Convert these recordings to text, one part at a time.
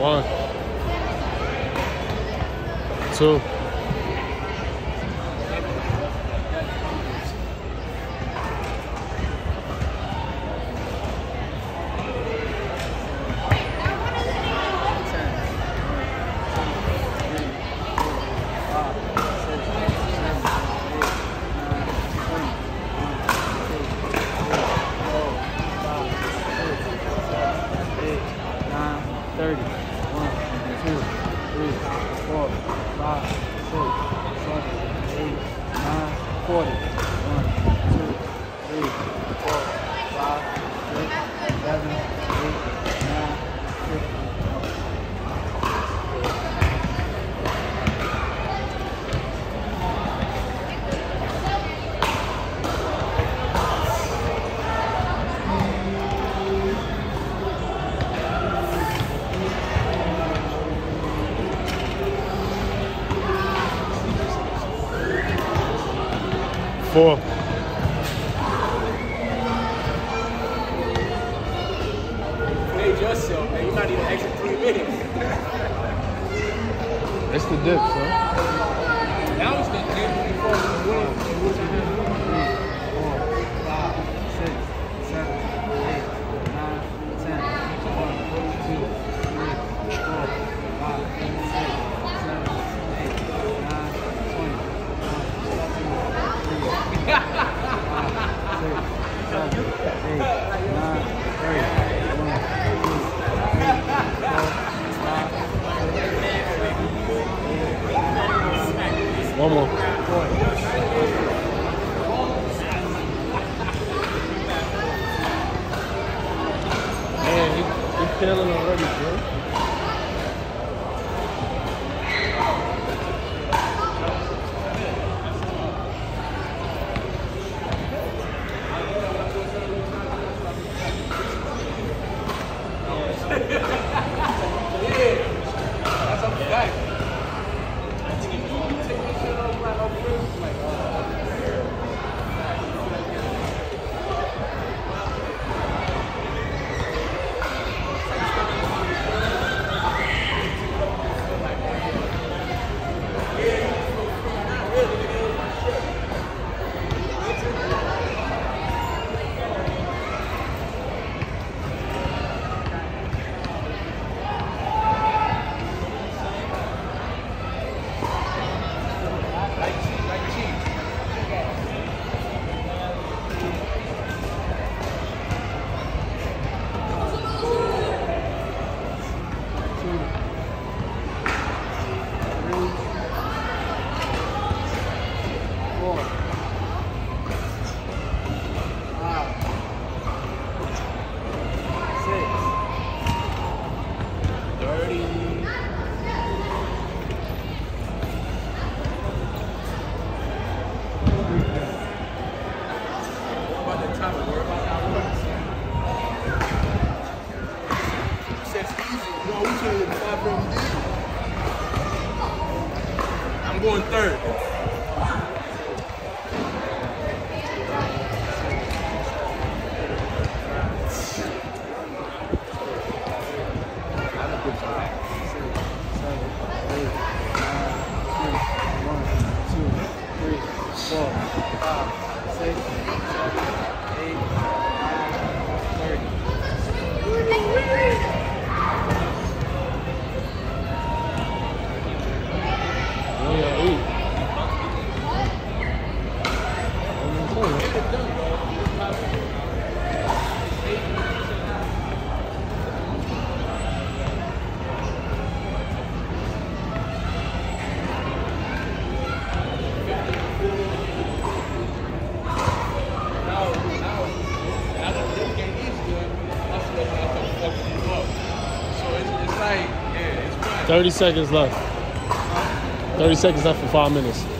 One, two. recording. before. Made yourself, man. You might need an extra three minutes. it's the dip, son. One more. Man, you, you're peeling already, bro. 30 seconds left. 30 seconds left for five minutes.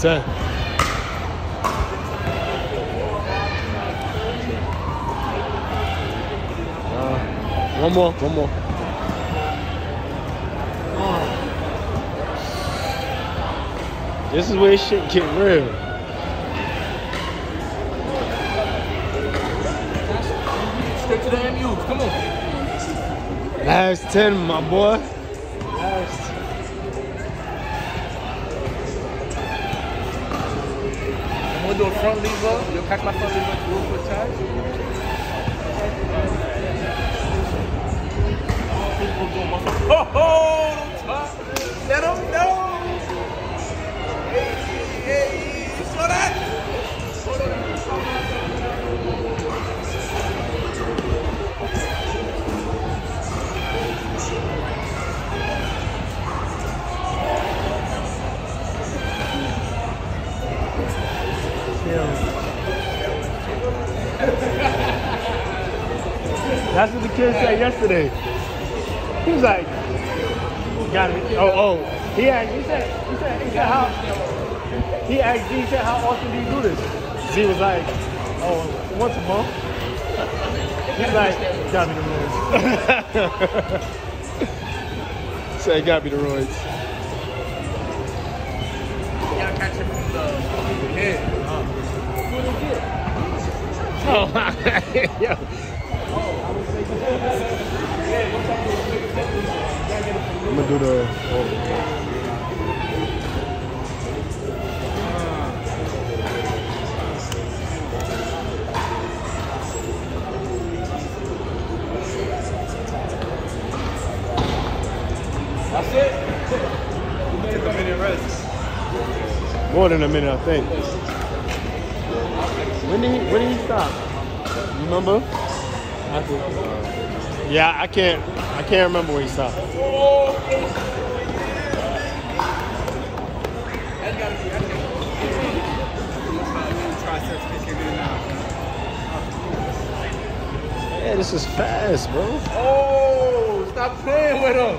10. Uh, one more, one more. Oh. This is where shit get real. Straight to the MU, come on. Last 10, my boy. Do front lever. My front lever real quick time. That's what the kid said yesterday. He was like, got it. Oh, oh. He asked, he said, he said, he said how, he asked Z, he said, how often do you do this? Z was like, oh, once a month. He's like, got me the roids. Say, got me the roids. You gotta catch it the head. Oh, yo. Gonna do the. Oh. That's it. Took a minute rest. More than a minute, I think. When did he, when did he stop? You remember? Yeah, I can't. I can't remember where he stopped. Yeah, this is fast, bro. Oh, stop playing with him.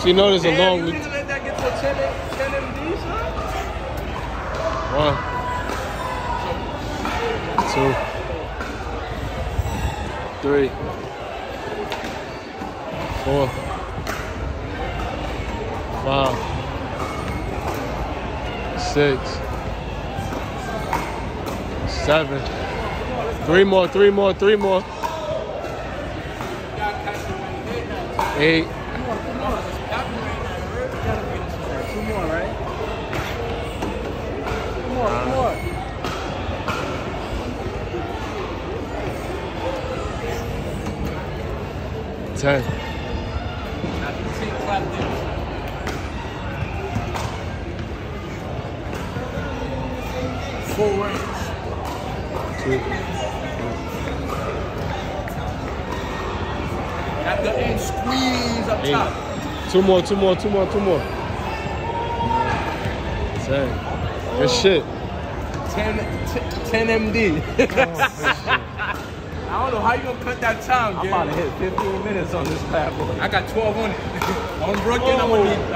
So you know there's a long you week. didn't let that get to a 10, 10 MD, son? One, two, three, four, five, six, seven. Three more, three more, three more. Eight, Two more, right? Two more, two more. ten. Range. Two, At the end, squeeze up Eight. top. two more, two more, two more, two more. Ten. Good shit. 10, 10 MD. Oh, I don't know how you gonna cut that time, I'm about to hit 15 minutes on this bad boy. I got 12 on it. on Brooklyn, I'm gonna oh. need.